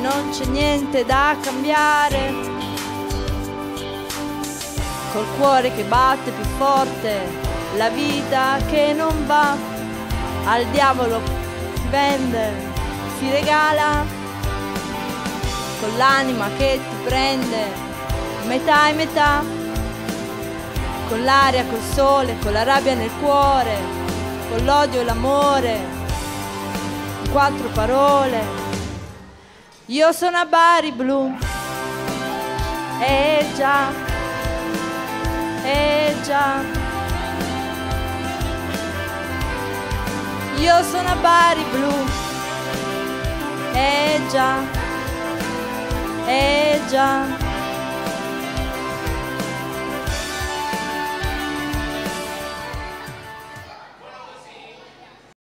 non c'è niente da cambiare. Col cuore che batte più forte, la vita che non va, al diavolo si vende, si regala, con l'anima che ti prende, metà e metà, con l'aria, col sole, con la rabbia nel cuore, con l'odio e l'amore quattro parole. Io sono a Bari Blu. Eh già, eh già. Io sono a Bari Blu. Eh già, eh già.